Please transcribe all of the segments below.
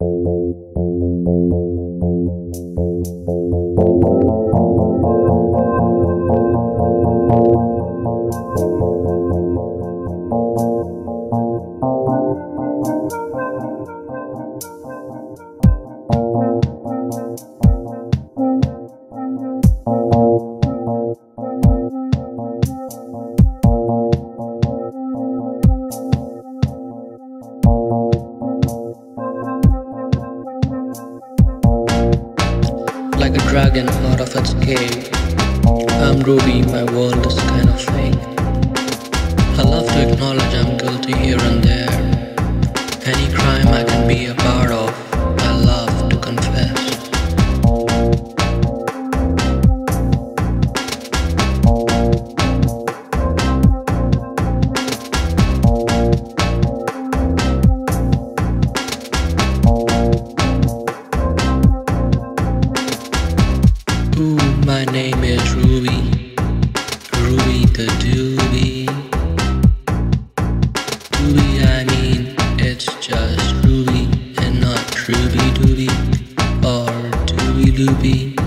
like a dragon out of its cave. I'm Ruby, my world is kind of fake. I love to acknowledge I'm guilty here and My name is Ruby. Ruby the doobie. Ruby, I mean, it's just Ruby and not Ruby Doobie or Doobie Doobie.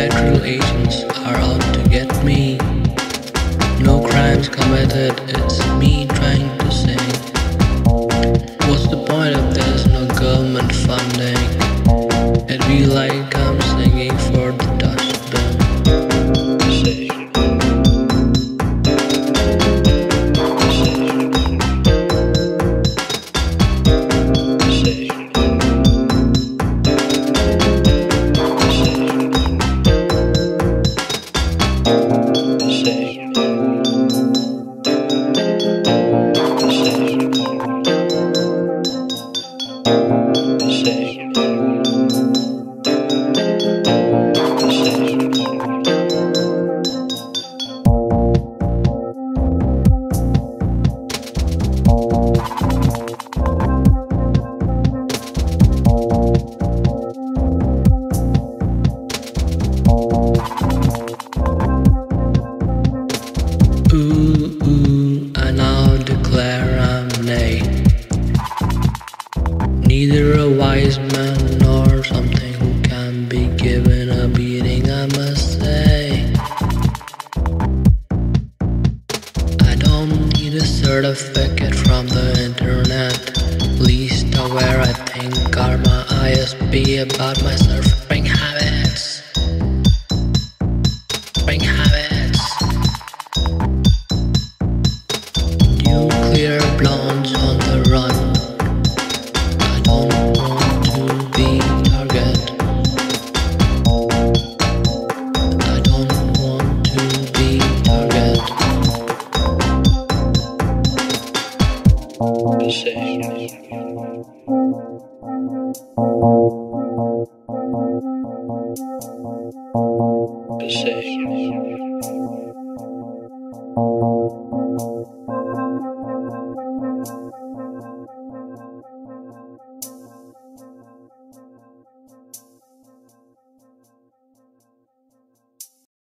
Federal agents are out to get me. No crimes committed, it's me trying to say. What's the point if there's no government funding? It'd be like Neither a wise man or something who can be given a beating, I must say. I don't need a certificate from the internet. Least aware I think are my ISP about my surfing Say.